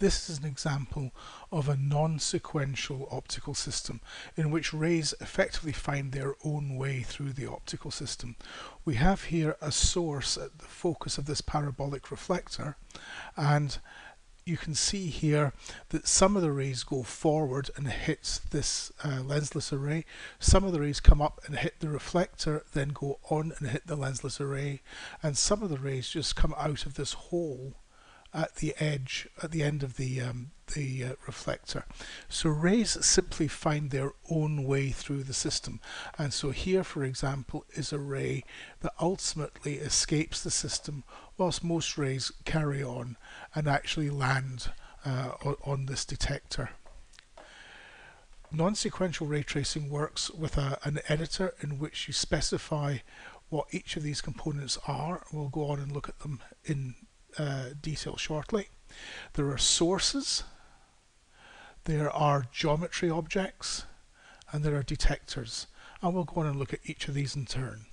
This is an example of a non-sequential optical system in which rays effectively find their own way through the optical system. We have here a source at the focus of this parabolic reflector and you can see here that some of the rays go forward and hit this uh, lenslet array. Some of the rays come up and hit the reflector, then go on and hit the lenslet array. And some of the rays just come out of this hole at the edge, at the end of the um, the uh, reflector. So rays simply find their own way through the system. And so here, for example, is a ray that ultimately escapes the system whilst most rays carry on and actually land uh, on, this detector. Non-sequential ray tracing works with a, an editor in which you specify what each of these components are. We'll go on and look at them in uh, detail shortly. There are sources, there are geometry objects, and there are detectors. And we'll go on and look at each of these in turn.